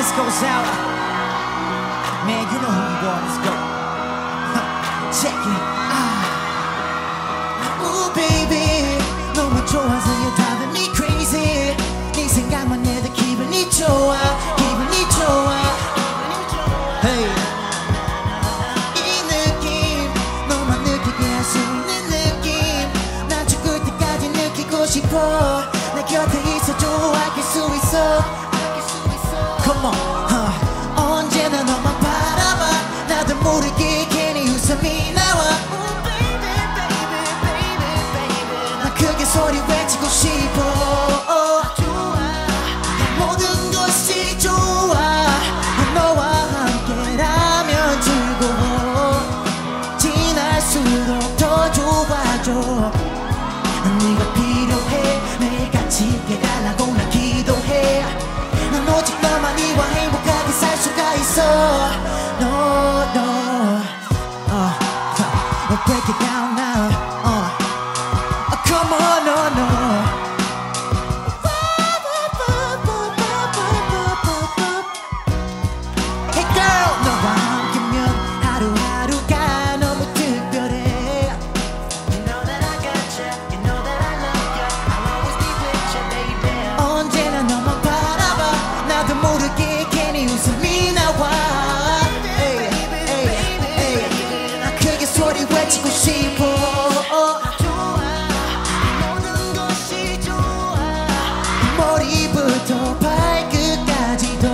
This goes out. Man, you know who you are. Let's go. Check it. Ah. Ooh, baby. 너무 좋아서 you're driving me crazy. 네 생각만 해도 기분이 좋아. 기분이 좋아. Hey. 이 느낌 너만 느끼게 할 수 있는 느낌 난 죽을 때까지 느끼고 싶어 내 곁에 있어줘 알길 수 있어 Come on huh. 언제나 너만 바라봐. 나도 모르게 괜히 웃음이 나와. 난 크게 소리 외치고 싶어. 모든 것이 좋아. 너와 함께라면 즐거워. 지날수록 더 좋아져. 네가 필요해. 매일 같이 깨달 uh, Break it down now 외치고 싶어. 머리부터 발끝까지도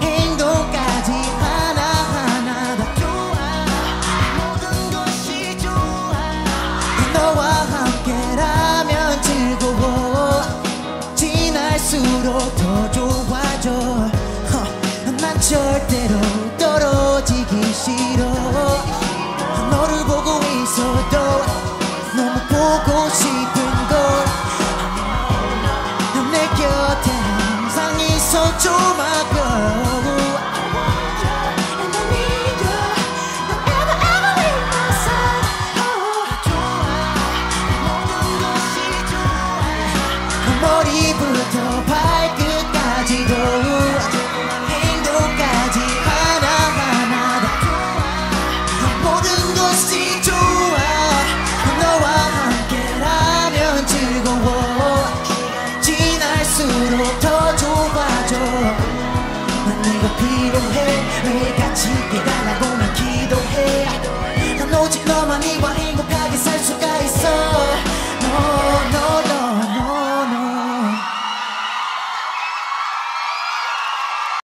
행동까지 하나하나 다 좋아. 모든 것이 좋아. 너와 함께라면 즐거워. 지날수록 더 좋아져. 허, 난 절대로 떨어지기 싫어 so to my girl